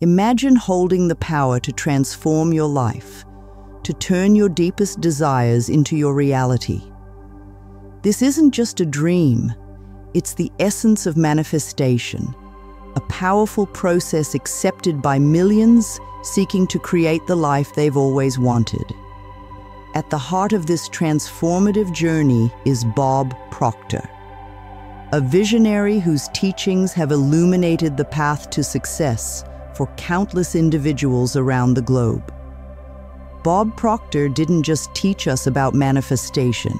Imagine holding the power to transform your life, to turn your deepest desires into your reality. This isn't just a dream, it's the essence of manifestation, a powerful process accepted by millions seeking to create the life they've always wanted. At the heart of this transformative journey is Bob Proctor, a visionary whose teachings have illuminated the path to success for countless individuals around the globe. Bob Proctor didn't just teach us about manifestation.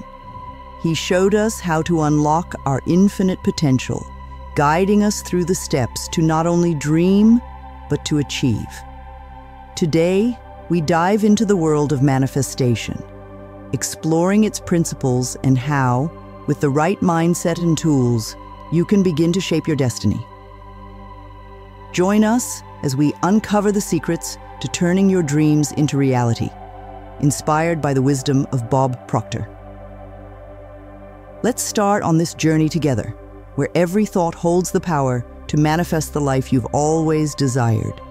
He showed us how to unlock our infinite potential, guiding us through the steps to not only dream, but to achieve. Today, we dive into the world of manifestation, exploring its principles and how, with the right mindset and tools, you can begin to shape your destiny. Join us as we uncover the secrets to turning your dreams into reality, inspired by the wisdom of Bob Proctor. Let's start on this journey together, where every thought holds the power to manifest the life you've always desired.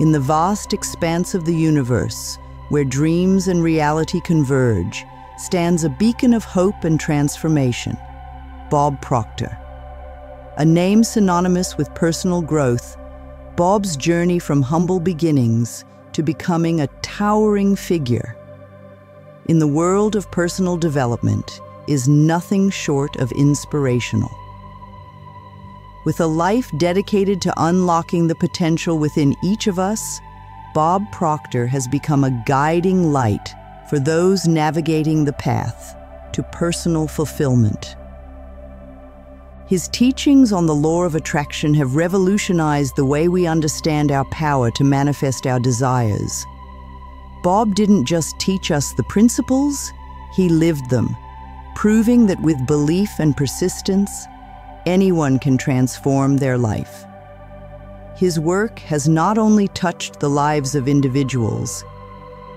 In the vast expanse of the universe, where dreams and reality converge, stands a beacon of hope and transformation, Bob Proctor. A name synonymous with personal growth, Bob's journey from humble beginnings to becoming a towering figure in the world of personal development is nothing short of inspirational. With a life dedicated to unlocking the potential within each of us, Bob Proctor has become a guiding light for those navigating the path to personal fulfillment. His teachings on the law of attraction have revolutionized the way we understand our power to manifest our desires. Bob didn't just teach us the principles, he lived them, proving that with belief and persistence, anyone can transform their life. His work has not only touched the lives of individuals,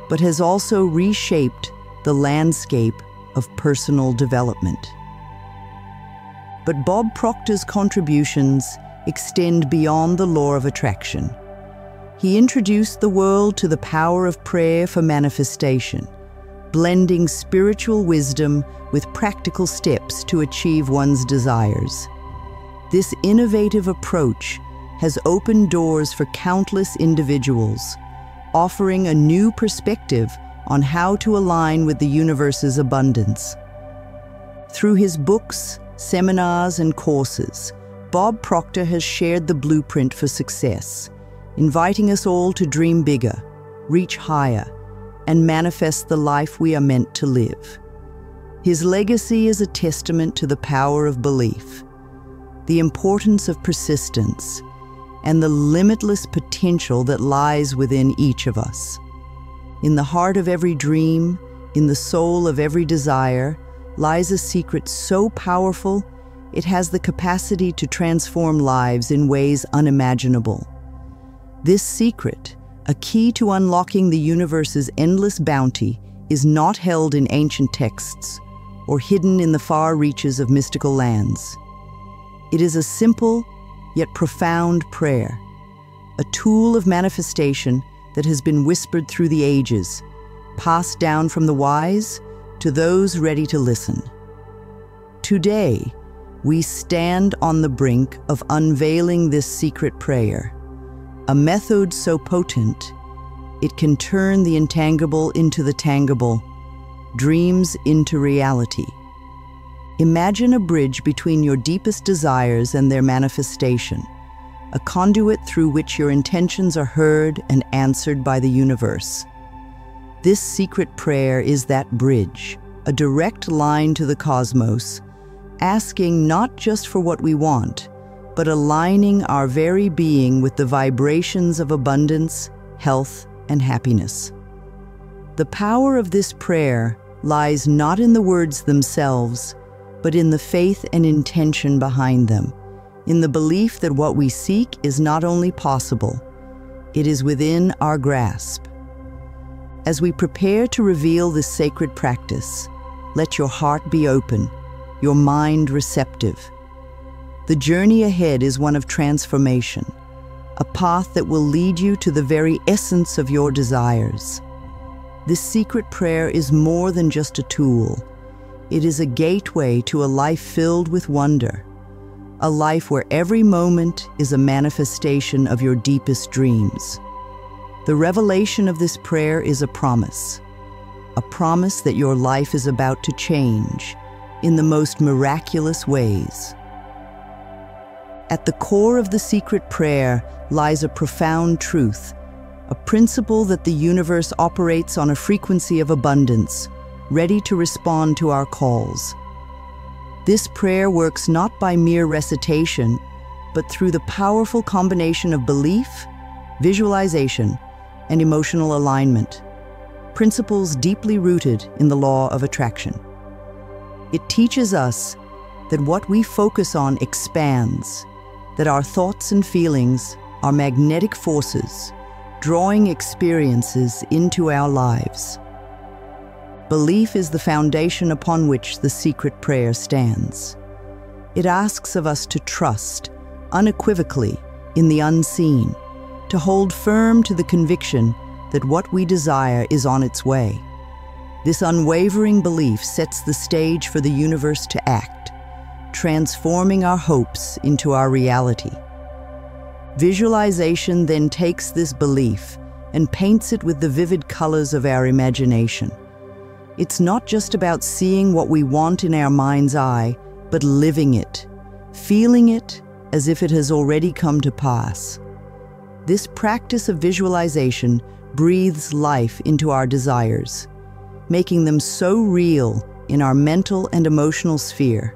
but has also reshaped the landscape of personal development. But Bob Proctor's contributions extend beyond the law of attraction. He introduced the world to the power of prayer for manifestation, blending spiritual wisdom with practical steps to achieve one's desires. This innovative approach has opened doors for countless individuals, offering a new perspective on how to align with the universe's abundance. Through his books, seminars, and courses, Bob Proctor has shared the blueprint for success, inviting us all to dream bigger, reach higher, and manifest the life we are meant to live. His legacy is a testament to the power of belief, the importance of persistence, and the limitless potential that lies within each of us. In the heart of every dream, in the soul of every desire, lies a secret so powerful it has the capacity to transform lives in ways unimaginable. This secret, a key to unlocking the universe's endless bounty, is not held in ancient texts or hidden in the far reaches of mystical lands. It is a simple yet profound prayer, a tool of manifestation that has been whispered through the ages, passed down from the wise to those ready to listen. Today, we stand on the brink of unveiling this secret prayer, a method so potent it can turn the intangible into the tangible, dreams into reality. Imagine a bridge between your deepest desires and their manifestation, a conduit through which your intentions are heard and answered by the universe. This secret prayer is that bridge, a direct line to the cosmos, asking not just for what we want, but aligning our very being with the vibrations of abundance, health, and happiness. The power of this prayer lies not in the words themselves, but in the faith and intention behind them, in the belief that what we seek is not only possible, it is within our grasp. As we prepare to reveal this sacred practice, let your heart be open, your mind receptive. The journey ahead is one of transformation, a path that will lead you to the very essence of your desires. This secret prayer is more than just a tool. It is a gateway to a life filled with wonder, a life where every moment is a manifestation of your deepest dreams. The revelation of this prayer is a promise, a promise that your life is about to change in the most miraculous ways. At the core of the secret prayer lies a profound truth, a principle that the universe operates on a frequency of abundance, ready to respond to our calls. This prayer works not by mere recitation, but through the powerful combination of belief, visualization, and emotional alignment, principles deeply rooted in the law of attraction. It teaches us that what we focus on expands, that our thoughts and feelings are magnetic forces drawing experiences into our lives. Belief is the foundation upon which the secret prayer stands. It asks of us to trust, unequivocally, in the unseen, to hold firm to the conviction that what we desire is on its way. This unwavering belief sets the stage for the universe to act, transforming our hopes into our reality. Visualization then takes this belief and paints it with the vivid colors of our imagination. It's not just about seeing what we want in our mind's eye, but living it, feeling it as if it has already come to pass. This practice of visualization breathes life into our desires making them so real in our mental and emotional sphere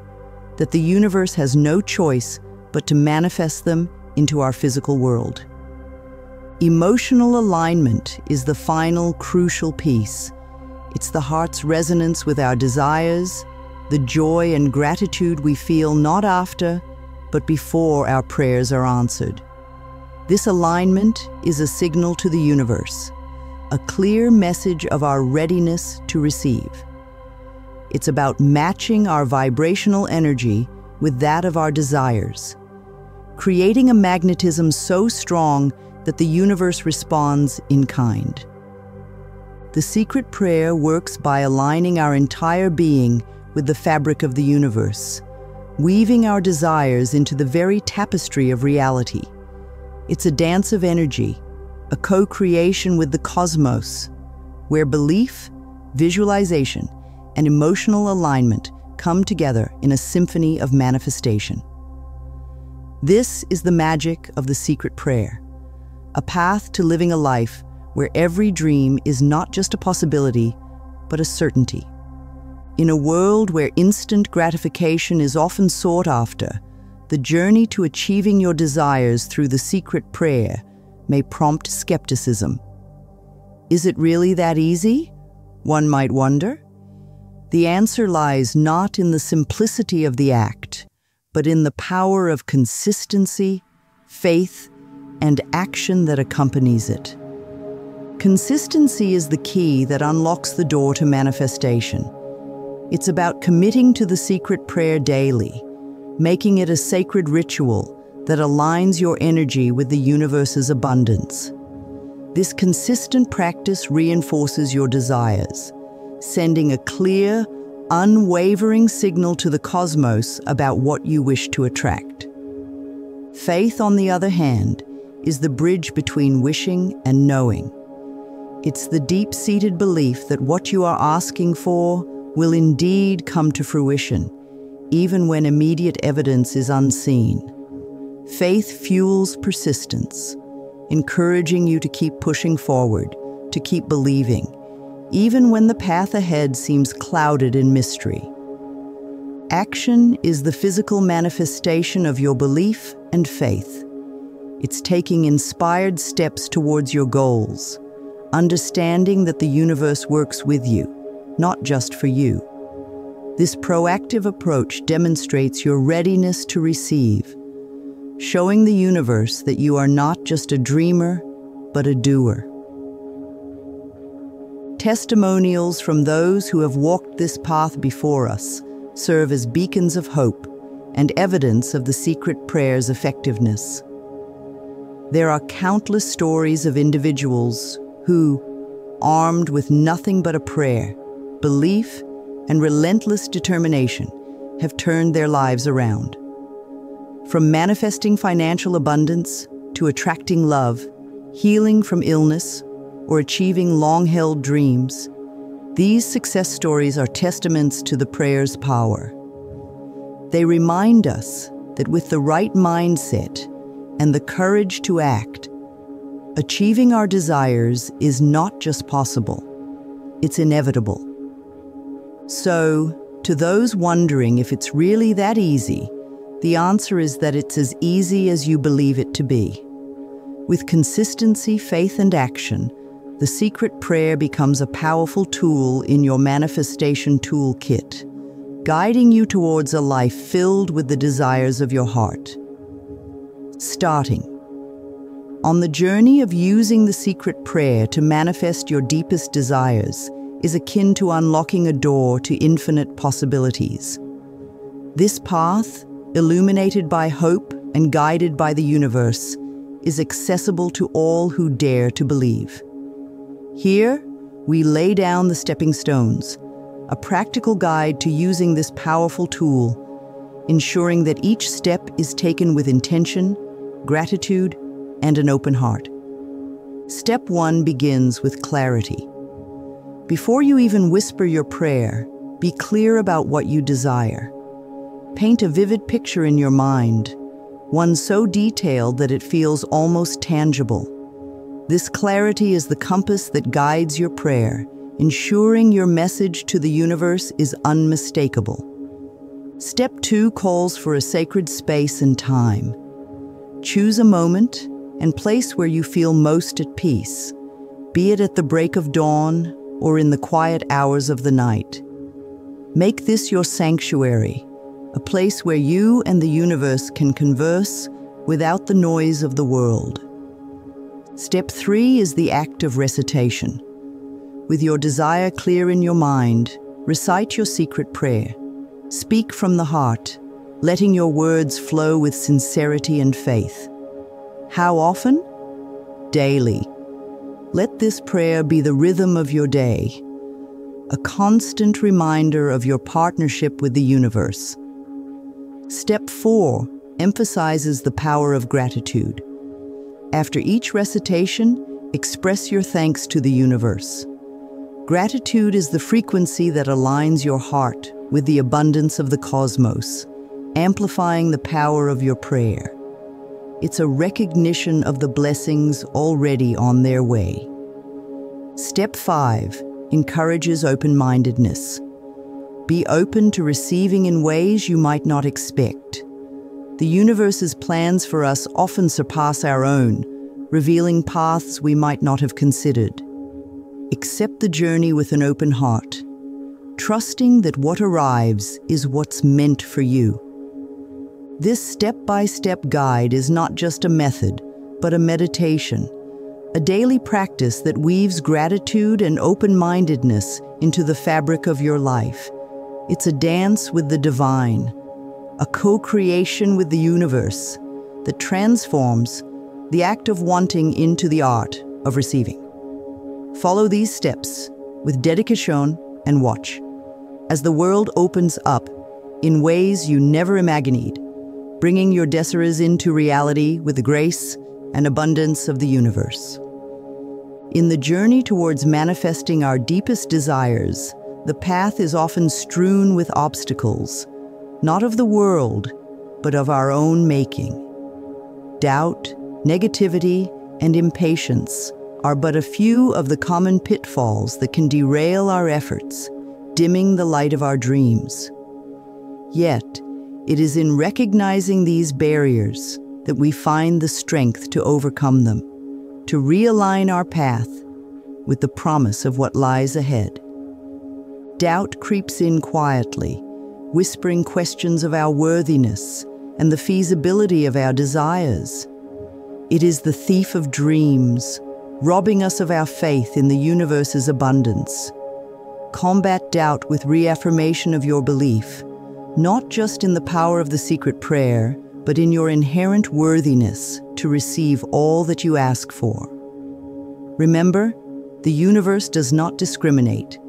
that the universe has no choice but to manifest them into our physical world. Emotional alignment is the final crucial piece. It's the heart's resonance with our desires, the joy and gratitude we feel not after, but before our prayers are answered. This alignment is a signal to the universe a clear message of our readiness to receive. It's about matching our vibrational energy with that of our desires, creating a magnetism so strong that the universe responds in kind. The secret prayer works by aligning our entire being with the fabric of the universe, weaving our desires into the very tapestry of reality. It's a dance of energy a co creation with the cosmos, where belief, visualization, and emotional alignment come together in a symphony of manifestation. This is the magic of the secret prayer, a path to living a life where every dream is not just a possibility, but a certainty. In a world where instant gratification is often sought after, the journey to achieving your desires through the secret prayer may prompt skepticism. Is it really that easy? One might wonder. The answer lies not in the simplicity of the act, but in the power of consistency, faith, and action that accompanies it. Consistency is the key that unlocks the door to manifestation. It's about committing to the secret prayer daily, making it a sacred ritual that aligns your energy with the universe's abundance. This consistent practice reinforces your desires, sending a clear, unwavering signal to the cosmos about what you wish to attract. Faith, on the other hand, is the bridge between wishing and knowing. It's the deep seated belief that what you are asking for will indeed come to fruition, even when immediate evidence is unseen. Faith fuels persistence, encouraging you to keep pushing forward, to keep believing, even when the path ahead seems clouded in mystery. Action is the physical manifestation of your belief and faith. It's taking inspired steps towards your goals, understanding that the universe works with you, not just for you. This proactive approach demonstrates your readiness to receive, showing the universe that you are not just a dreamer, but a doer. Testimonials from those who have walked this path before us serve as beacons of hope and evidence of the secret prayer's effectiveness. There are countless stories of individuals who, armed with nothing but a prayer, belief, and relentless determination, have turned their lives around. From manifesting financial abundance to attracting love, healing from illness, or achieving long held dreams, these success stories are testaments to the prayer's power. They remind us that with the right mindset and the courage to act, achieving our desires is not just possible, it's inevitable. So, to those wondering if it's really that easy, the answer is that it's as easy as you believe it to be. With consistency, faith, and action, the secret prayer becomes a powerful tool in your manifestation toolkit, guiding you towards a life filled with the desires of your heart. Starting. On the journey of using the secret prayer to manifest your deepest desires is akin to unlocking a door to infinite possibilities. This path, illuminated by hope and guided by the universe, is accessible to all who dare to believe. Here, we lay down the stepping stones, a practical guide to using this powerful tool, ensuring that each step is taken with intention, gratitude, and an open heart. Step one begins with clarity. Before you even whisper your prayer, be clear about what you desire. Paint a vivid picture in your mind one so detailed that it feels almost tangible. This clarity is the compass that guides your prayer, ensuring your message to the universe is unmistakable. Step two calls for a sacred space and time. Choose a moment and place where you feel most at peace, be it at the break of dawn or in the quiet hours of the night. Make this your sanctuary, a place where you and the universe can converse without the noise of the world. Step three is the act of recitation. With your desire clear in your mind, recite your secret prayer. Speak from the heart, letting your words flow with sincerity and faith. How often? Daily. Let this prayer be the rhythm of your day, a constant reminder of your partnership with the universe. Step 4 emphasizes the power of gratitude. After each recitation, express your thanks to the universe. Gratitude is the frequency that aligns your heart with the abundance of the cosmos, amplifying the power of your prayer. It's a recognition of the blessings already on their way. Step 5 encourages open mindedness. Be open to receiving in ways you might not expect. The universe's plans for us often surpass our own, revealing paths we might not have considered. Accept the journey with an open heart, trusting that what arrives is what's meant for you. This step by step guide is not just a method, but a meditation, a daily practice that weaves gratitude and open mindedness into the fabric of your life. It's a dance with the divine, a co creation with the universe that transforms the act of wanting into the art of receiving. Follow these steps with dedication and watch as the world opens up in ways you never imagined, bringing your desiras into reality with the grace and abundance of the universe. In the journey towards manifesting our deepest desires, the path is often strewn with obstacles, not of the world, but of our own making. Doubt, negativity, and impatience are but a few of the common pitfalls that can derail our efforts, dimming the light of our dreams. Yet, it is in recognizing these barriers that we find the strength to overcome them, to realign our path with the promise of what lies ahead. Doubt creeps in quietly, whispering questions of our worthiness and the feasibility of our desires. It is the thief of dreams, robbing us of our faith in the universe's abundance. Combat doubt with reaffirmation of your belief, not just in the power of the secret prayer, but in your inherent worthiness to receive all that you ask for. Remember, the universe does not discriminate.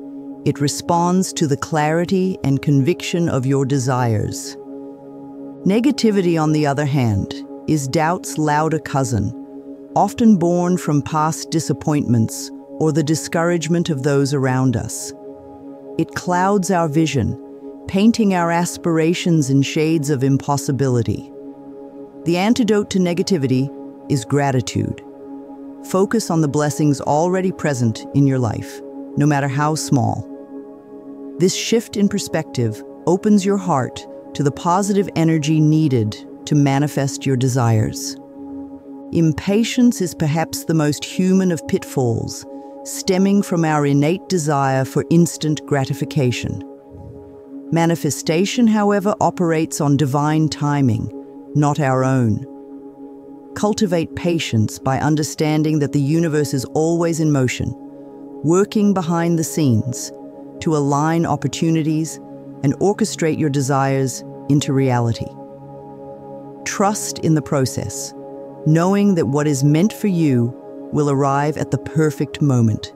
It responds to the clarity and conviction of your desires. Negativity, on the other hand, is doubt's louder cousin, often born from past disappointments or the discouragement of those around us. It clouds our vision, painting our aspirations in shades of impossibility. The antidote to negativity is gratitude. Focus on the blessings already present in your life, no matter how small. This shift in perspective opens your heart to the positive energy needed to manifest your desires. Impatience is perhaps the most human of pitfalls, stemming from our innate desire for instant gratification. Manifestation, however, operates on divine timing, not our own. Cultivate patience by understanding that the universe is always in motion, working behind the scenes to align opportunities and orchestrate your desires into reality. Trust in the process, knowing that what is meant for you will arrive at the perfect moment.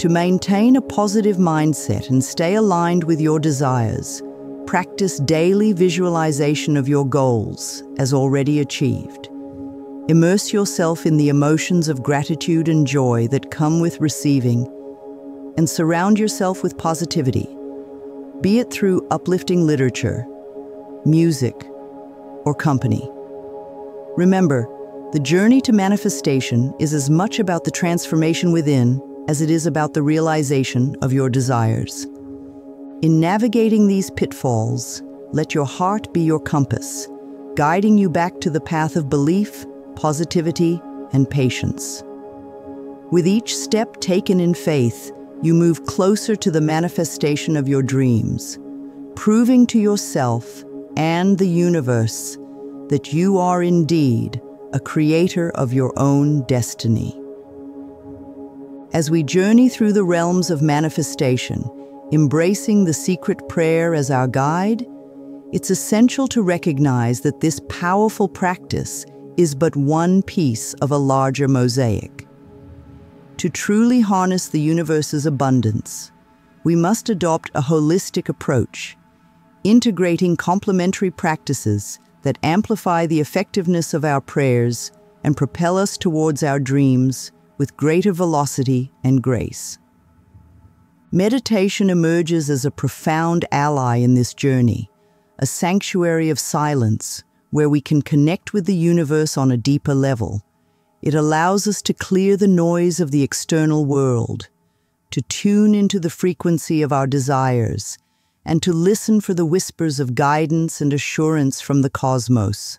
To maintain a positive mindset and stay aligned with your desires, practice daily visualization of your goals as already achieved. Immerse yourself in the emotions of gratitude and joy that come with receiving, and surround yourself with positivity, be it through uplifting literature, music, or company. Remember, the journey to manifestation is as much about the transformation within as it is about the realization of your desires. In navigating these pitfalls, let your heart be your compass, guiding you back to the path of belief, positivity, and patience. With each step taken in faith, you move closer to the manifestation of your dreams, proving to yourself and the universe that you are indeed a creator of your own destiny. As we journey through the realms of manifestation, embracing the secret prayer as our guide, it's essential to recognize that this powerful practice is but one piece of a larger mosaic. To truly harness the universe's abundance, we must adopt a holistic approach, integrating complementary practices that amplify the effectiveness of our prayers and propel us towards our dreams with greater velocity and grace. Meditation emerges as a profound ally in this journey, a sanctuary of silence where we can connect with the universe on a deeper level. It allows us to clear the noise of the external world, to tune into the frequency of our desires, and to listen for the whispers of guidance and assurance from the cosmos.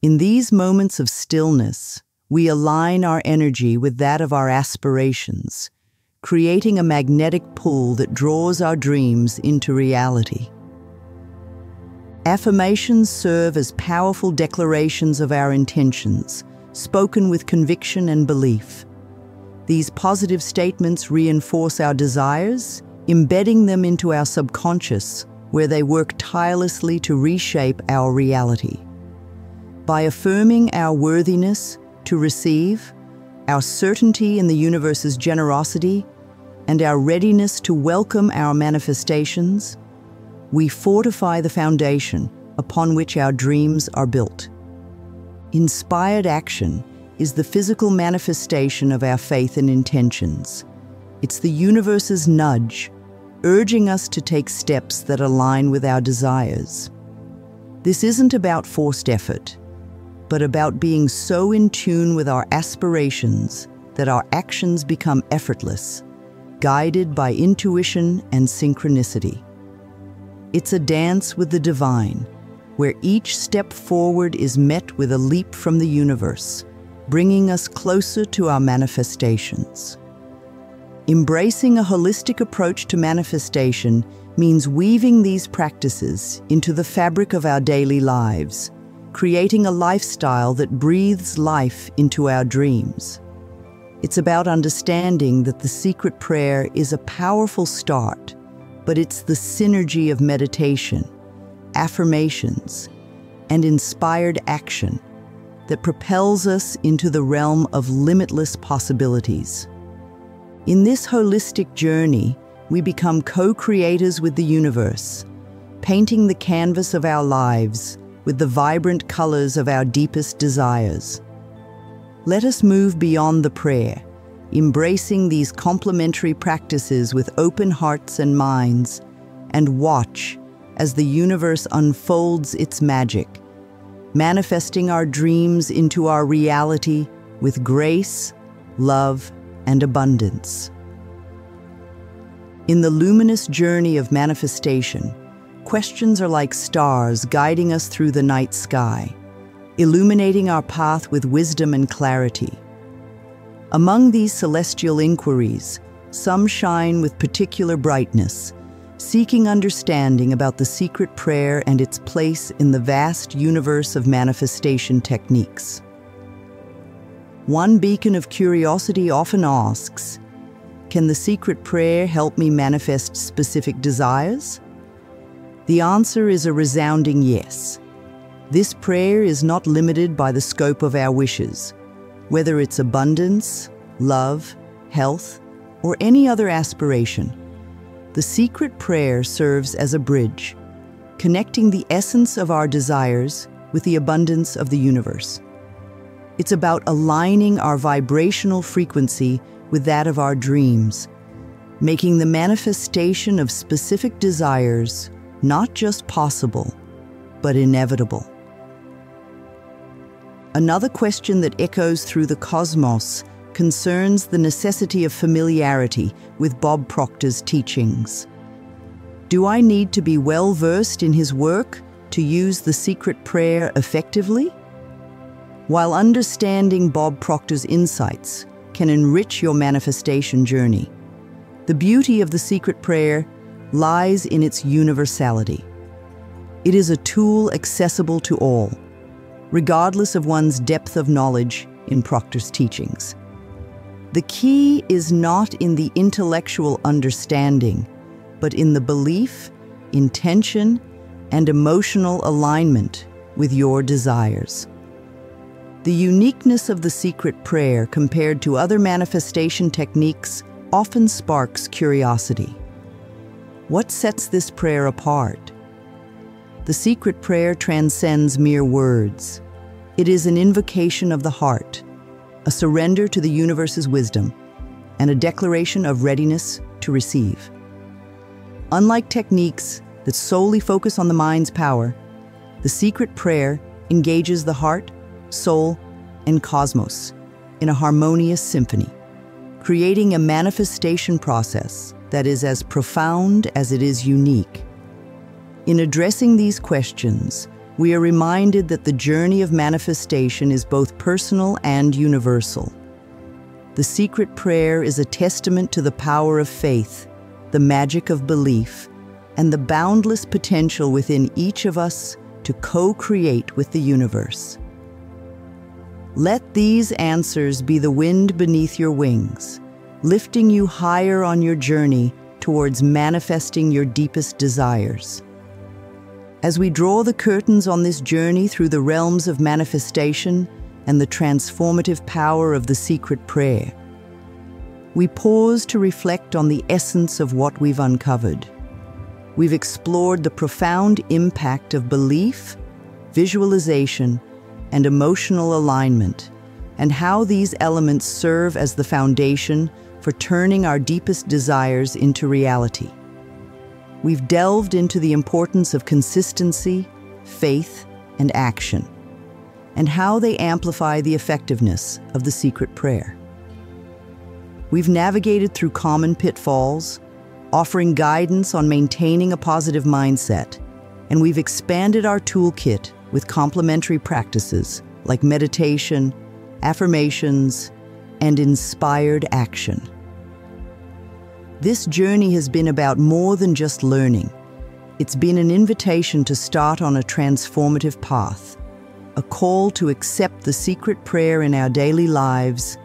In these moments of stillness, we align our energy with that of our aspirations, creating a magnetic pull that draws our dreams into reality. Affirmations serve as powerful declarations of our intentions, spoken with conviction and belief. These positive statements reinforce our desires embedding them into our subconscious, where they work tirelessly to reshape our reality. By affirming our worthiness to receive, our certainty in the universe's generosity, and our readiness to welcome our manifestations, we fortify the foundation upon which our dreams are built. Inspired action is the physical manifestation of our faith and intentions. It's the universe's nudge urging us to take steps that align with our desires. This isn't about forced effort, but about being so in tune with our aspirations that our actions become effortless, guided by intuition and synchronicity. It's a dance with the divine, where each step forward is met with a leap from the universe, bringing us closer to our manifestations. Embracing a holistic approach to manifestation means weaving these practices into the fabric of our daily lives, creating a lifestyle that breathes life into our dreams. It's about understanding that the secret prayer is a powerful start, but it's the synergy of meditation, affirmations, and inspired action that propels us into the realm of limitless possibilities. In this holistic journey, we become co-creators with the universe, painting the canvas of our lives with the vibrant colors of our deepest desires. Let us move beyond the prayer, embracing these complementary practices with open hearts and minds, and watch as the universe unfolds its magic, manifesting our dreams into our reality with grace, love, and abundance. In the luminous journey of manifestation, questions are like stars guiding us through the night sky, illuminating our path with wisdom and clarity. Among these celestial inquiries, some shine with particular brightness, seeking understanding about the secret prayer and its place in the vast universe of manifestation techniques. One beacon of curiosity often asks, can the secret prayer help me manifest specific desires? The answer is a resounding yes. This prayer is not limited by the scope of our wishes, whether it's abundance, love, health, or any other aspiration. The secret prayer serves as a bridge, connecting the essence of our desires with the abundance of the universe. It's about aligning our vibrational frequency with that of our dreams, making the manifestation of specific desires not just possible, but inevitable. Another question that echoes through the cosmos concerns the necessity of familiarity with Bob Proctor's teachings. Do I need to be well versed in his work to use the secret prayer effectively? While understanding Bob Proctor's insights can enrich your manifestation journey, the beauty of the secret prayer lies in its universality. It is a tool accessible to all, regardless of one's depth of knowledge in Proctor's teachings. The key is not in the intellectual understanding, but in the belief, intention, and emotional alignment with your desires. The uniqueness of the secret prayer compared to other manifestation techniques often sparks curiosity. What sets this prayer apart? The secret prayer transcends mere words. It is an invocation of the heart, a surrender to the universe's wisdom, and a declaration of readiness to receive. Unlike techniques that solely focus on the mind's power, the secret prayer engages the heart, soul, and cosmos in a harmonious symphony, creating a manifestation process that is as profound as it is unique. In addressing these questions, we are reminded that the journey of manifestation is both personal and universal. The secret prayer is a testament to the power of faith, the magic of belief, and the boundless potential within each of us to co-create with the universe. Let these answers be the wind beneath your wings, lifting you higher on your journey towards manifesting your deepest desires. As we draw the curtains on this journey through the realms of manifestation and the transformative power of the secret prayer, we pause to reflect on the essence of what we've uncovered. We've explored the profound impact of belief, visualization, and emotional alignment, and how these elements serve as the foundation for turning our deepest desires into reality. We've delved into the importance of consistency, faith, and action, and how they amplify the effectiveness of the secret prayer. We've navigated through common pitfalls, offering guidance on maintaining a positive mindset, and we've expanded our toolkit with complementary practices like meditation, affirmations, and inspired action. This journey has been about more than just learning. It's been an invitation to start on a transformative path, a call to accept the secret prayer in our daily lives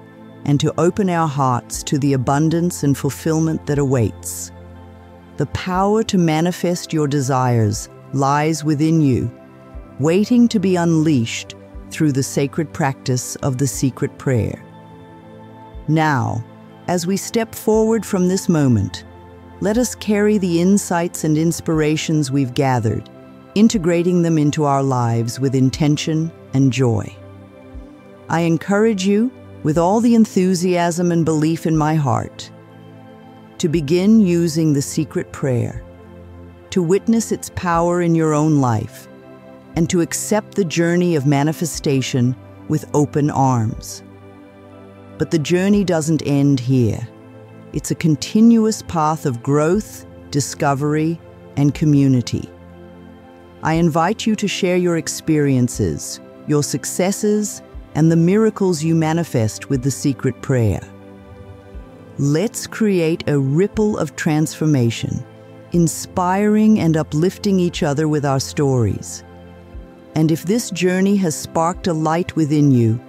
and to open our hearts to the abundance and fulfillment that awaits. The power to manifest your desires lies within you. Waiting to be unleashed through the sacred practice of the secret prayer. Now, as we step forward from this moment, let us carry the insights and inspirations we've gathered, integrating them into our lives with intention and joy. I encourage you, with all the enthusiasm and belief in my heart, to begin using the secret prayer, to witness its power in your own life, and to accept the journey of manifestation with open arms. But the journey doesn't end here. It's a continuous path of growth, discovery, and community. I invite you to share your experiences, your successes, and the miracles you manifest with the secret prayer. Let's create a ripple of transformation, inspiring and uplifting each other with our stories. And if this journey has sparked a light within you,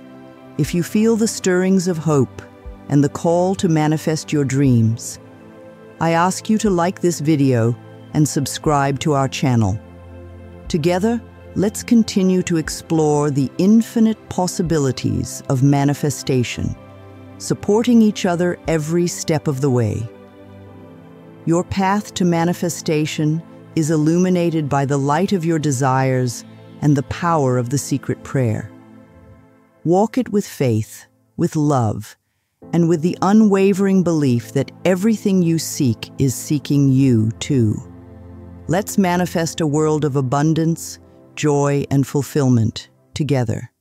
if you feel the stirrings of hope and the call to manifest your dreams, I ask you to like this video and subscribe to our channel. Together, let's continue to explore the infinite possibilities of manifestation supporting each other every step of the way. Your path to manifestation is illuminated by the light of your desires and the power of the secret prayer. Walk it with faith, with love, and with the unwavering belief that everything you seek is seeking you too. Let's manifest a world of abundance, joy, and fulfillment together.